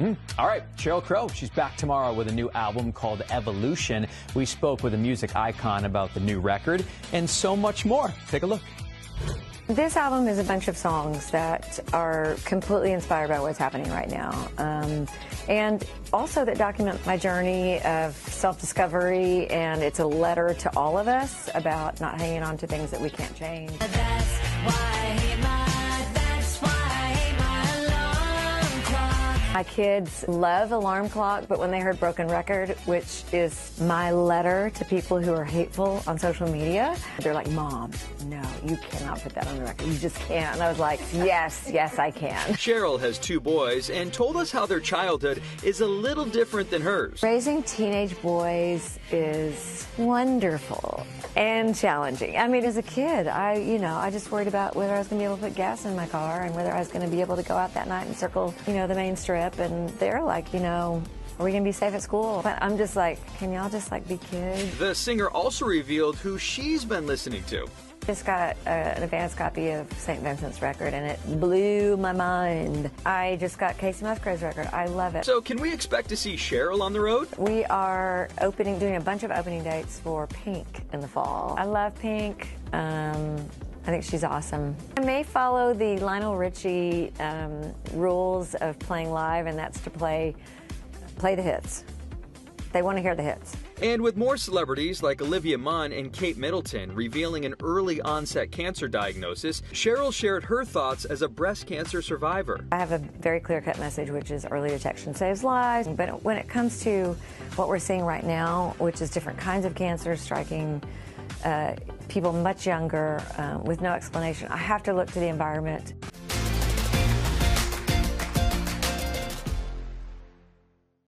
All right, Sheryl Crow, she's back tomorrow with a new album called Evolution. We spoke with a music icon about the new record and so much more. Take a look. This album is a bunch of songs that are completely inspired by what's happening right now. Um, and also that document my journey of self discovery, and it's a letter to all of us about not hanging on to things that we can't change. My kids love Alarm Clock, but when they heard Broken Record, which is my letter to people who are hateful on social media, they're like, Mom, no, you cannot put that on the record. You just can't. And I was like, Yes, yes, I can. Sheryl has two boys and told us how their childhood is a little different than hers. Raising teenage boys is wonderful and challenging. I mean, as a kid, I, you know, I just worried about whether I was going to be able to put gas in my car and whether I was going to be able to go out that night and circle, you know, the main strip. And they're like, you know, are we going to be safe at school? But I'm just like, can y'all just like be kids? The singer also revealed who she's been listening to. Just got a, an advanced copy of St. Vincent's record and it blew my mind. I just got Kacey Musgraves' record. I love it. So, can we expect to see Sheryl on the road? We are opening, doing a bunch of opening dates for Pink in the fall. I love Pink. Um, I think she's awesome. I may follow the Lionel Richie um, rules of playing live, and that's to play play the hits. They want to hear the hits. And with more celebrities like Olivia Munn and Kate Middleton revealing an early onset cancer diagnosis, Sheryl shared her thoughts as a breast cancer survivor. I have a very clear cut message, which is early detection saves lives. But when it comes to what we're seeing right now, which is different kinds of cancer striking uh, people much younger uh, with no explanation, I have to look to the environment.